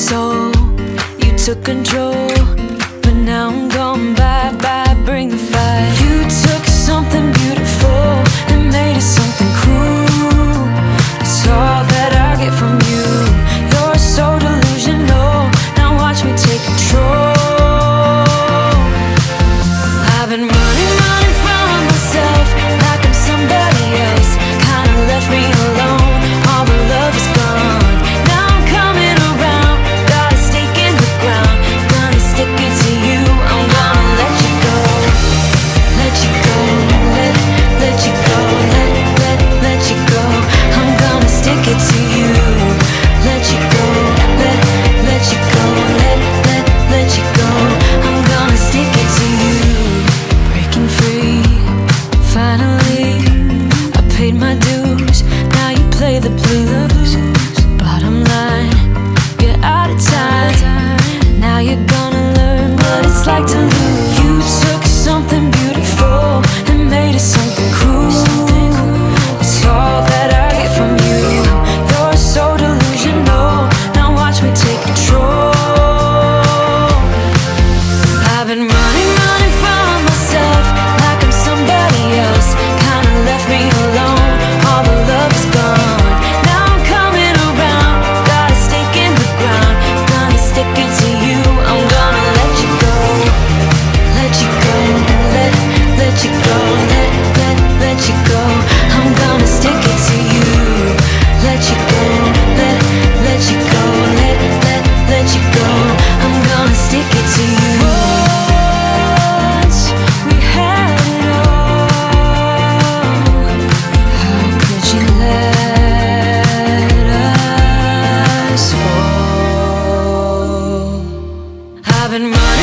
So You took control, but now I'm gone. Bye bye, bring the fire. You took something beautiful and made it something cruel. I've been running